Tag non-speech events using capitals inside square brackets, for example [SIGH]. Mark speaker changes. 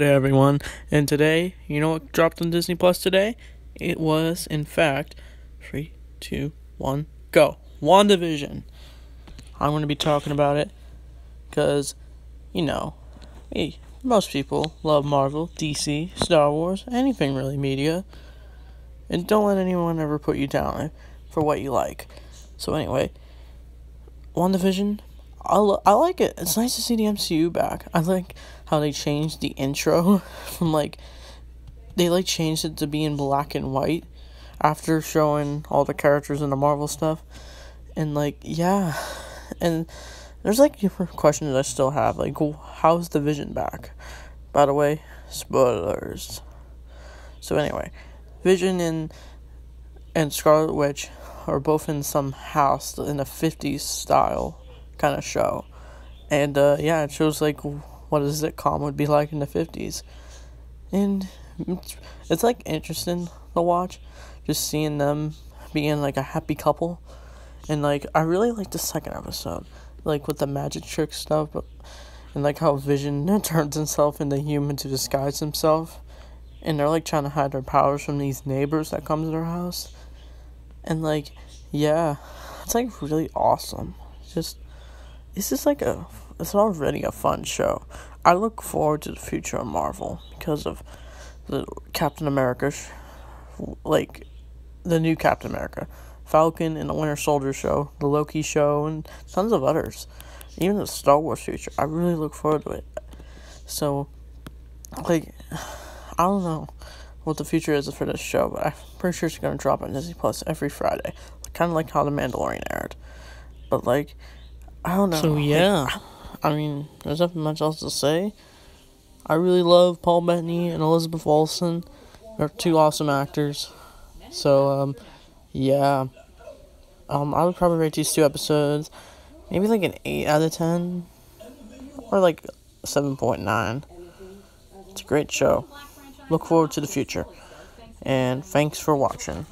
Speaker 1: Hey everyone, and today, you know what dropped on Disney Plus today? It was, in fact, three, two, one, go. WandaVision. I'm going to be talking about it because, you know, me, most people love Marvel, DC, Star Wars, anything really media. And don't let anyone ever put you down for what you like. So, anyway, WandaVision, I, lo- I like it. It's nice to see the MCU back. I like how they changed the intro [LAUGHS] from like they like changed it to be in black and white after showing all the characters in the Marvel stuff. And like yeah, and there's like questions I still have like how's the Vision back? By the way, spoilers. So anyway, Vision and and Scarlet Witch are both in some house in a 50s style kind of show. And uh, yeah, it shows like what a sitcom would be like in the 50s. And it's, it's like interesting to watch, just seeing them being like a happy couple. And like, I really like the second episode, like with the magic trick stuff, and like how Vision [LAUGHS] turns himself into human to disguise himself. And they're like trying to hide their powers from these neighbors that come to their house. And like, yeah, it's like really awesome. Just this is like a it's already a fun show. I look forward to the future of Marvel because of the Captain America, sh- like the new Captain America, Falcon and the Winter Soldier show, the Loki show, and tons of others. Even the Star Wars future. I really look forward to it. So, like, I don't know what the future is for this show, but I'm pretty sure it's gonna drop on Disney Plus every Friday, kind of like how The Mandalorian aired. But like I don't know.
Speaker 2: So yeah,
Speaker 1: like, I mean, there's nothing much else to say. I really love Paul Bettany and Elizabeth Olsen. They're two awesome actors. So um, yeah, um, I would probably rate these two episodes maybe like an eight out of ten, or like seven point nine. It's a great show. Look forward to the future, and thanks for watching.